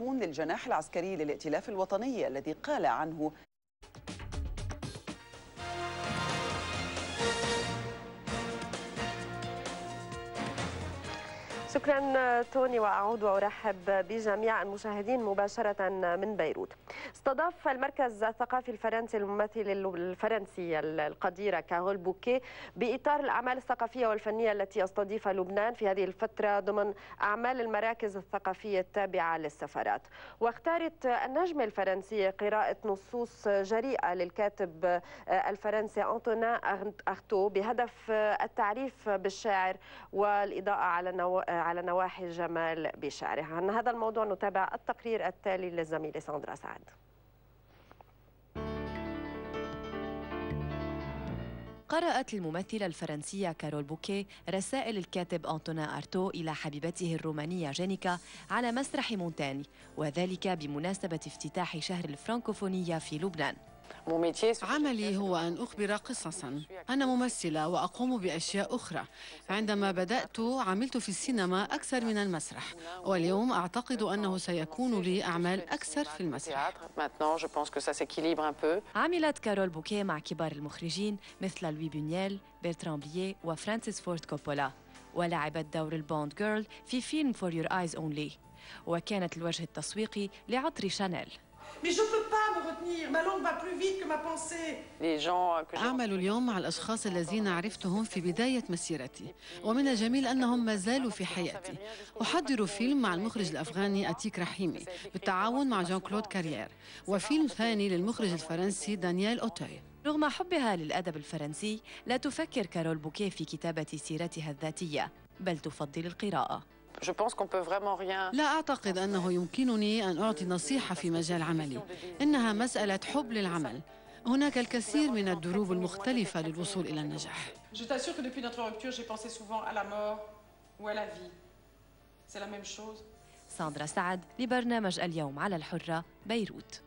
للجناح العسكري للائتلاف الوطني الذي قال عنه شكرا توني وأعود وأرحب بجميع المشاهدين مباشرة من بيروت. استضاف المركز الثقافي الفرنسي الممثلة الفرنسية القديرة كارول بوكي بإطار الأعمال الثقافية والفنية التي يستضيفها لبنان في هذه الفترة ضمن أعمال المراكز الثقافية التابعة للسفارات. واختارت النجمه الفرنسيه قراءة نصوص جريئة للكاتب الفرنسي انطونان أرتو بهدف التعريف بالشاعر والإضاءة على على نواحي الجمال بشعره عن هذا الموضوع نتابع التقرير التالي للزميلة ساندرا سعد. قرأت الممثلة الفرنسية كارول بوكي رسائل الكاتب أنطونان أرتو إلى حبيبته الرومانية جينيكا على مسرح مونتاني وذلك بمناسبة افتتاح شهر الفرنكوفونية في لبنان. عملي هو أن أخبر قصصا. أنا ممثلة وأقوم بأشياء أخرى. عندما بدأت عملت في السينما أكثر من المسرح. واليوم أعتقد أنه سيكون لي أعمال أكثر في المسرح. عملت كارول بوكي مع كبار المخرجين مثل لوي بونييل بيرتران بليه وفرانسيس فورد كوبولا. ولعبت دور ال Bond girl في فيلم For Your Eyes Only وكانت الوجه التسويقي لعطر شانيل. Mais je peux pas me retenir. Ma langue va plus vite que ma pensée. أعمل اليوم مع الأشخاص الذين عرفتهم في بداية مسيرتي. ومن الجميل أنهم ما زالوا في حياتي. أحضر فيلم مع المخرج الأفغاني عتيق رحيمي بالتعاون مع جان كلود كارير وفيلم ثاني للمخرج الفرنسي دانيال أوتوي. رغم حبها للأدب الفرنسي لا تفكر كارول بوكيه في كتابة سيرتها الذاتية بل تفضل القراءة. لا أعتقد أنه يمكنني أن أعطي نصيحة في مجال عملي. إنها مسألة حب للعمل. هناك الكثير من الدروب المختلفة للوصول إلى النجاح. ساندرا سعد لبرنامج اليوم على الحرة بيروت.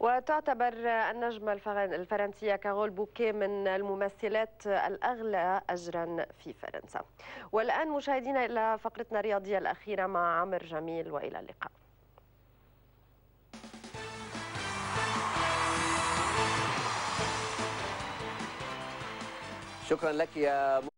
وتعتبر النجمة الفرنسية كارول بوكي من الممثلات الأغلى أجرا في فرنسا. والآن مشاهدينا إلى فقرتنا الرياضية الأخيرة مع عمر جميل وإلى اللقاء. شكرا لك يا